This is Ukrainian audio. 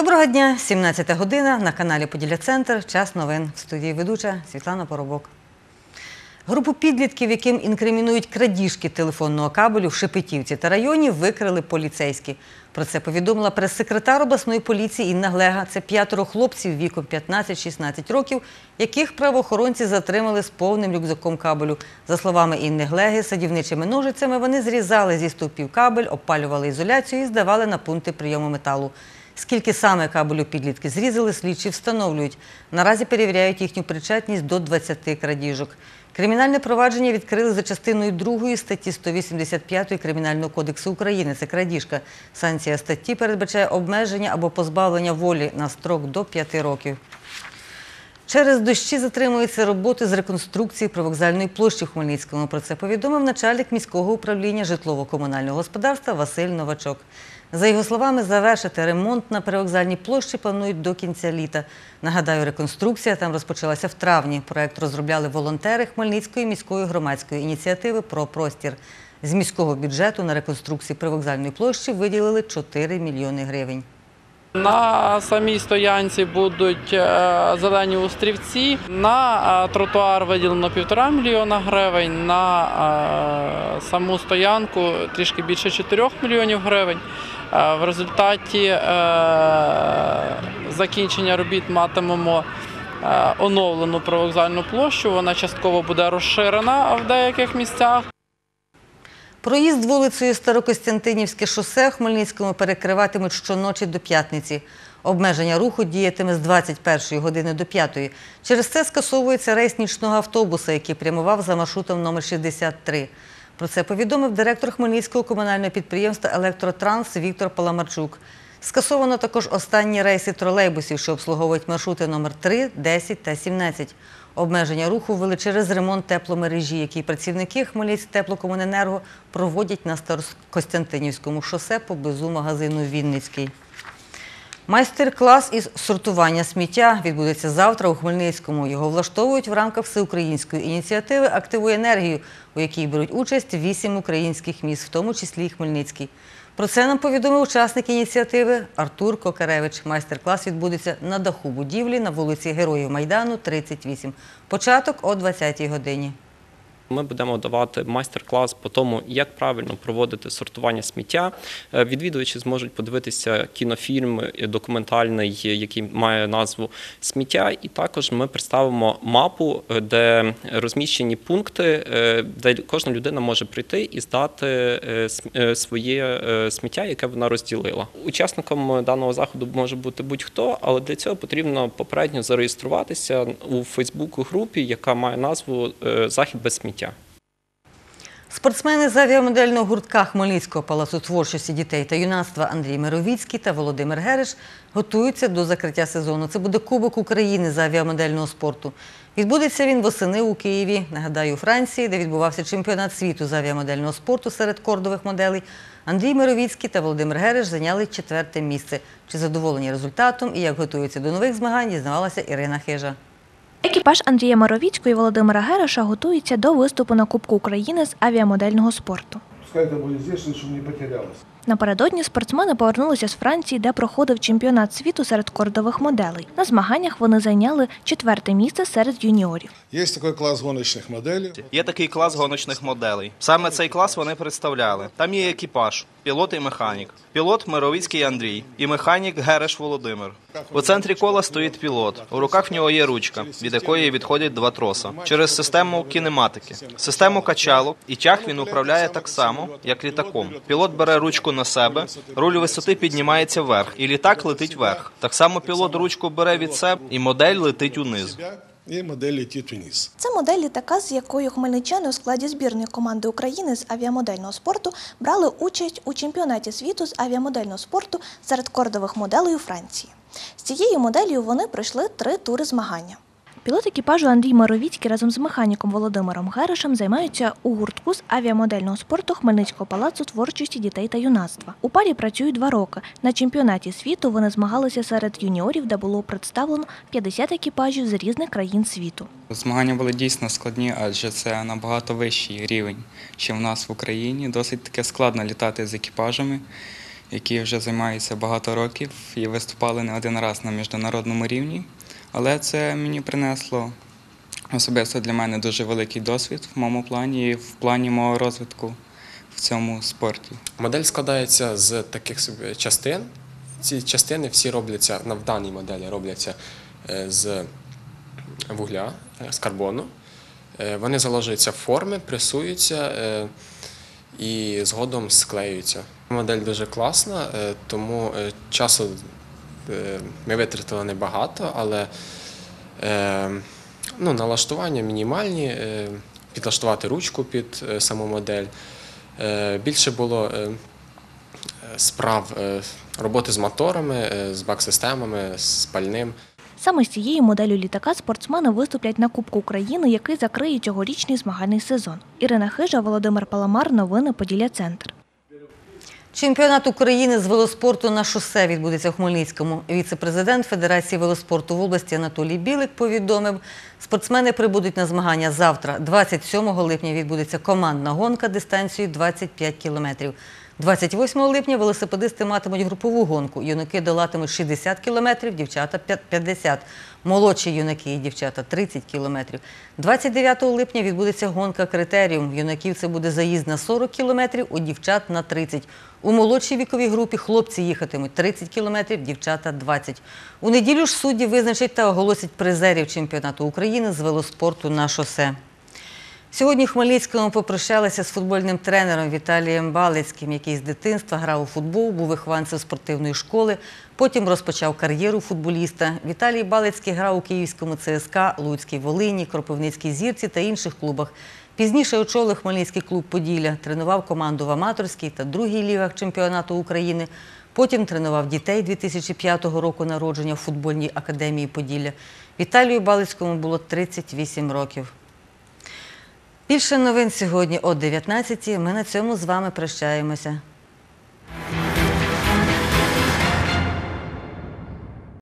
Доброго дня, 17 година на каналі Поділля Центр. Час новин. В студії ведуча Світлана Поробок. Групу підлітків, яким інкримінують крадіжки телефонного кабелю в Шепетівці та районі, викрили поліцейські. Про це повідомила прес-секретар обласної поліції Інна Глега. Це п'ятеро хлопців віком 15-16 років, яких правоохоронці затримали з повним рюкзаком кабелю. За словами Інни Глеги, садівничими ножицями вони зрізали зі стовпів кабель, опалювали ізоляцію і здавали на пункти прийому металу. Скільки саме кабелю підлітки зрізали, слідчі встановлюють. Наразі перевіряють їхню причетність до 20 крадіжок. Кримінальне провадження відкрили за частиною 2 статті 185 Кримінального кодексу України. Це крадіжка. Санкція статті передбачає обмеження або позбавлення волі на строк до 5 років. Через дощі затримуються роботи з реконструкції привокзальної площі Хмельницькому. Про це повідомив начальник міського управління житлово-комунального господарства Василь Новачок. За його словами, завершити ремонт на привокзальній площі планують до кінця літа. Нагадаю, реконструкція там розпочалася в травні. Проект розробляли волонтери Хмельницької міської громадської ініціативи про простір. З міського бюджету на реконструкцію привокзальної площі виділили 4 мільйони гривень. На самій стоянці будуть е, зелені острівці. На е, тротуар виділено півтора мільйона гривень. На е, саму стоянку трішки більше 4 мільйонів гривень. В результаті закінчення робіт матимемо оновлену привокзальну площу. Вона частково буде розширена в деяких місцях. Проїзд вулицею Старокостянтинівське шосе Хмельницькому перекриватимуть щоночі до п'ятниці. Обмеження руху діятиме з 21 години до 5. Через це скасовується рейс нічного автобуса, який прямував за маршрутом номер 63. Про це повідомив директор Хмельницького комунального підприємства Електротранс Віктор Паламарчук. Скасовано також останні рейси тролейбусів, що обслуговують маршрути номер 3, 10 та 17. Обмеження руху ввели через ремонт тепломережі, який працівники Хмельницького теплокомуненерго проводять на Старокостянтинівському шосе поблизу магазину Вінницький. Майстер-клас із сортування сміття відбудеться завтра у Хмельницькому. Його влаштовують в рамках всеукраїнської ініціативи Активуй енергію, у якій беруть участь вісім українських міст, в тому числі і Хмельницький. Про це нам повідомив учасник ініціативи Артур Кокаревич. Майстер-клас відбудеться на даху будівлі на вулиці Героїв Майдану, 38. Початок о 20-й годині. Ми будемо давати майстер-клас по тому, як правильно проводити сортування сміття. Е, Відвідувачі зможуть подивитися кінофільм документальний, який має назву Сміття. І також ми представимо мапу, е, де розміщені пункти, е, де кожна людина може прийти і здати своє сміття, яке вона розділила. Учасником даного заходу може бути будь-хто, але для цього потрібно попередньо зареєструватися у Фейсбук-групі, яка має назву Захід без сміття. Спортсмени з авіамодельного гуртка Хмельницького палацу творчості дітей та юнацтва Андрій Мировіцький та Володимир Гереш готуються до закриття сезону. Це буде Кубок України з авіамодельного спорту. Відбудеться він восени у Києві. Нагадаю, у Франції, де відбувався чемпіонат світу з авіамодельного спорту серед кордових моделей. Андрій Мировіцький та Володимир Гереш зайняли четверте місце. Чи задоволені результатом і як готуються до нових змагань, дізнавалася Ірина Хижа. Екіпаж Андрія Маровіцького і Володимира Гереша готується до виступу на Кубку України з авіамодельного спорту. Пускай это будет здесь, чтобы не потерялось. Напередодні спортсмени повернулися з Франції, де проходив чемпіонат світу серед кордових моделей. На змаганнях вони зайняли четверте місце серед юніорів. Есть такой класс гоночных моделей. Є такий клас гоночних моделей. Саме цей клас вони представляли. Там є екіпаж, пілот і механік. Пілот Мировицький Андрій і механік Гереш Володимир. У центрі кола стоїть пілот. У руках в нього є ручка, від якої відходять два троса. Через систему кінематики. Систему качалок і тяг він управляє так само, як літаком. Пілот бере ручку на себе, руль висоти піднімається вверх, і літак летить вверх. Так само пілот ручку бере від себе, і модель летить униз. Себя моделі Ті летит. Це модель літака, з якою хмельничани у складі збірної команди України з авіамодельного спорту брали участь у чемпіонаті світу з авіамодельного спорту серед кордових моделей у Франції. З цією моделлю вони пройшли три тури змагання. Пілот екіпажу Андрій Маровіцький разом з механіком Володимиром Герешем займаються у гуртку з авіамодельного спорту Хмельницького палацу творчості дітей та юнацтва. У парі працюють два роки. На чемпіонаті світу вони змагалися серед юніорів, де було представлено 50 екіпажів з різних країн світу. Змагання були дійсно складні, адже це набагато вищий рівень, ніж в нас в Україні. Досить таке складно літати з екіпажами. які вже займаються багато років і виступали не один раз на міжнародному рівні. Але це мені принесло особисто для мене дуже великий досвід в моєму плані і в плані мого розвитку в цьому спорті. Модель складається з таких частин. Ці частини всі робляться на в даній моделі робляться е, з вугля, е, з карбону. Е, Вони заложуються в форми, пресуються і згодом склеюються. Модель дуже класна, тому часу ми витратили небагато, але е, ну, налаштування мінімальні, е, підлаштувати ручку під е, саму модель. Е, Більше було е, справ е, роботи з моторами, е, з бак-системами, з пальним. Саме з цією моделлю літака спортсмени виступлять на Кубку України, який закриє цьогорічний змагальний сезон. Ірина Хижа, Володимир Паламар. Новини Поділля Центр. Чемпіонат України з велоспорту на шосе відбудеться в Хмельницькому. Віце-президент Федерації велоспорту в області Анатолій Білик повідомив, спортсмени прибудуть на змагання завтра. 27 липня відбудеться командна гонка дистанцією 25 кілометрів. 28 липня велосипедисти матимуть групову гонку. Юнаки долатимуть 60 кілометрів, дівчата – 50. Молодші юнаки і дівчата – 30 кілометрів. 29 липня відбудеться гонка критеріум. В юнаків це буде заїзд на 40 кілометрів, у дівчат на 30. У молодшій віковій групі хлопці їхатимуть 30 кілометрів, дівчата – 20. У неділю ж судді визначать та оголосять призерів чемпіонату України з велоспорту на шосе. Сьогодні в Хмельницькому попрощалися з футбольним тренером Віталієм Балицьким, який з дитинства грав у футбол, був вихованцем спортивної школи, потім розпочав кар'єру футболіста. Віталій Балицький грав у Київському ЦСКА, Луцькій Волині, Кропивницькій зірці та інших клубах. Пізніше очолив Хмельницький клуб Поділля, тренував команду в аматорській та другій лігах чемпіонату України. Потім тренував дітей 2005 року народження в футбольній академії Поділля. Віталію Балицькому було 38 років. Більше новин сьогодні о 19 Ми на цьому з вами прощаємося.